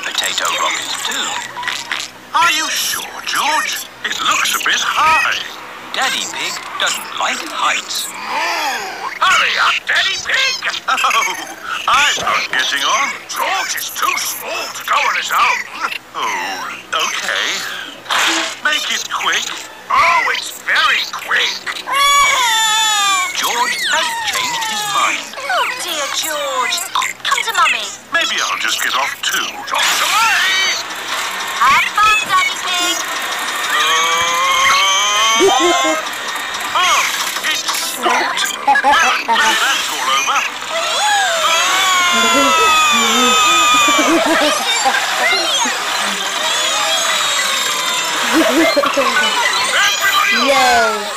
potato rocket too. Are you sure, George? It looks a bit high. Daddy Pig doesn't like heights. Oh, hurry up, Daddy Pig! Oh, I'm not getting on. George is too small to go on his own. Oh, okay. Make it quick. Oh, it's very quick. George has changed his mind. Oh dear, George. Come to Mummy. Maybe I'll just get off too. George away! Have fun, Daddy Pig. Oh, it's stopped. I'm glad that's all over. Everybody Yay!